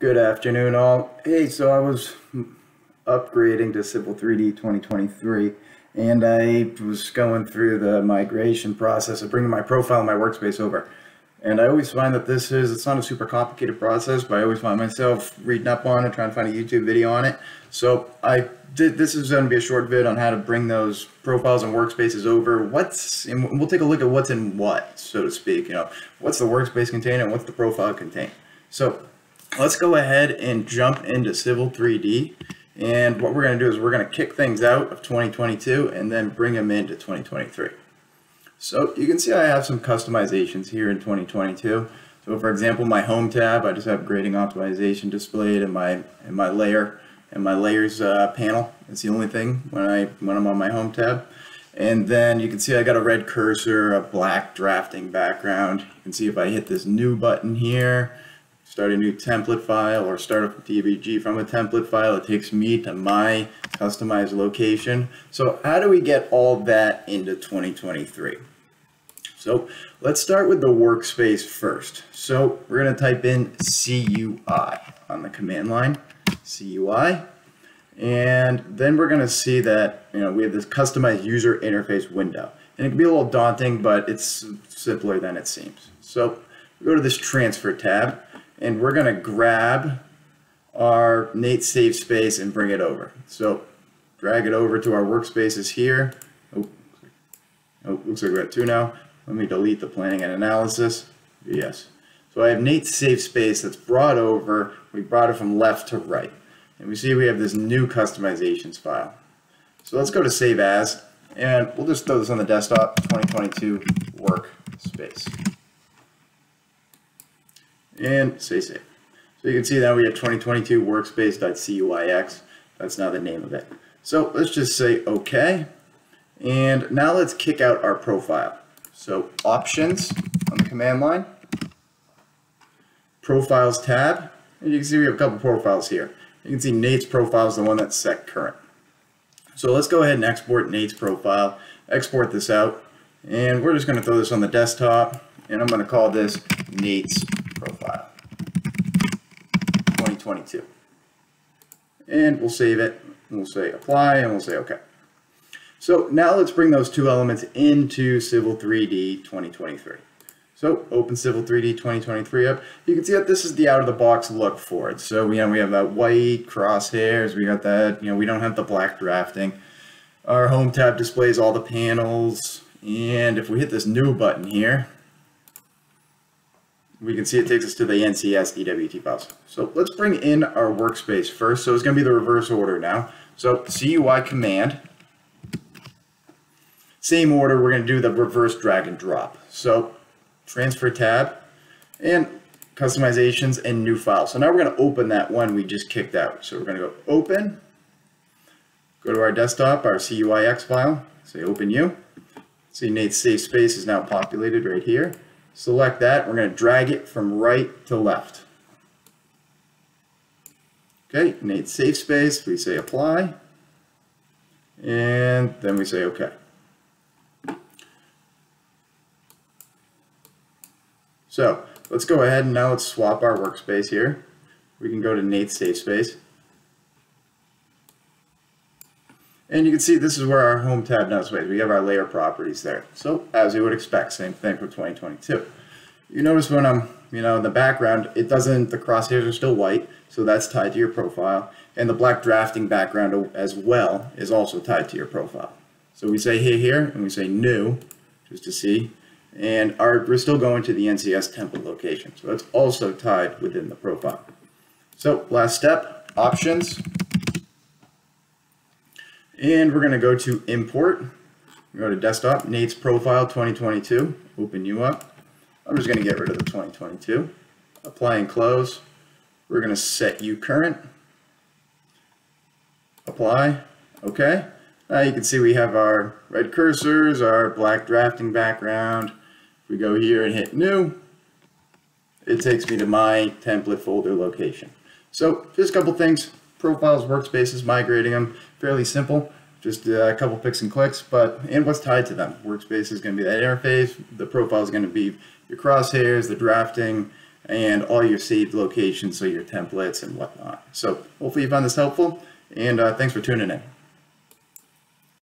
Good afternoon all. Hey, so I was upgrading to Civil 3D 2023 and I was going through the migration process of bringing my profile and my workspace over. And I always find that this is, it's not a super complicated process, but I always find myself reading up on it, trying to find a YouTube video on it. So I did, this is going to be a short vid on how to bring those profiles and workspaces over. What's, and we'll take a look at what's in what, so to speak, you know, what's the workspace contain and what's the profile contain. So let's go ahead and jump into Civil 3D. And what we're going to do is we're going to kick things out of 2022 and then bring them into 2023. So you can see I have some customizations here in 2022. So for example, my home tab, I just have grading optimization displayed in my in my layer and my layers uh, panel. It's the only thing when I when I'm on my home tab. And then you can see I got a red cursor, a black drafting background. You can see if I hit this new button here, start a new template file or start a DWG from a template file. It takes me to my customized location. So how do we get all that into 2023? So let's start with the workspace first. So we're going to type in CUI on the command line, CUI. And then we're going to see that you know we have this customized user interface window. And it can be a little daunting, but it's simpler than it seems. So go to this transfer tab and we're going to grab our Nate save space and bring it over. So drag it over to our workspaces here. Oh, oh, looks like we got two now. Let me delete the planning and analysis. Yes. So I have Nate's save space that's brought over. We brought it from left to right. And we see we have this new customizations file. So let's go to save as, and we'll just throw this on the desktop, 2022 workspace and say save. So you can see now we have 2022 workspace.cuix. That's now the name of it. So let's just say OK. And now let's kick out our profile. So options on the command line, profiles tab, and you can see we have a couple profiles here. You can see Nate's profile is the one that's set current. So let's go ahead and export Nate's profile, export this out, and we're just going to throw this on the desktop, and I'm going to call this Nate's profile. 2022 and we'll save it. We'll say apply and we'll say okay. So now let's bring those two elements into Civil 3D 2023 so open Civil 3D 2023 up. You can see that this is the out of the box look for it. So you know we have that white crosshairs. We got that you know we don't have the black drafting. Our home tab displays all the panels. And if we hit this new button here we can see it takes us to the NCS DWT files. So let's bring in our workspace first. So it's going to be the reverse order now. So CUI command, same order, we're going to do the reverse drag and drop. So transfer tab and customizations and new file. So now we're going to open that one we just kicked out. So we're going to go open, go to our desktop, our CUIX file, say open you. See Nate's safe space is now populated right here. Select that. We're going to drag it from right to left. Okay, Nate safe space. We say apply. And then we say OK. So let's go ahead and now let's swap our workspace here. We can go to Nate's safe space. And you can see this is where our home tab now is. We have our layer properties there. So as you would expect, same thing for 2022. You notice when I'm, you know, in the background, it doesn't, the crosshairs are still white, so that's tied to your profile. And the black drafting background as well is also tied to your profile. So we say here, here, and we say new, just to see. And our, we're still going to the NCS template location. So that's also tied within the profile. So last step, options, and we're going to go to import. Go to desktop, Nate's profile 2022, open you up. I'm just going to get rid of the 2022. Apply and close. We're going to set you current. Apply. Okay. Now you can see we have our red cursors, our black drafting background. If we go here and hit new, it takes me to my template folder location. So just a couple things profiles, workspaces, migrating them, fairly simple. Just uh, a couple picks and clicks, but and what's tied to them. Workspace is going to be that interface. The profile is going to be your crosshairs, the drafting, and all your saved locations, so your templates and whatnot. So hopefully you found this helpful, and uh, thanks for tuning in.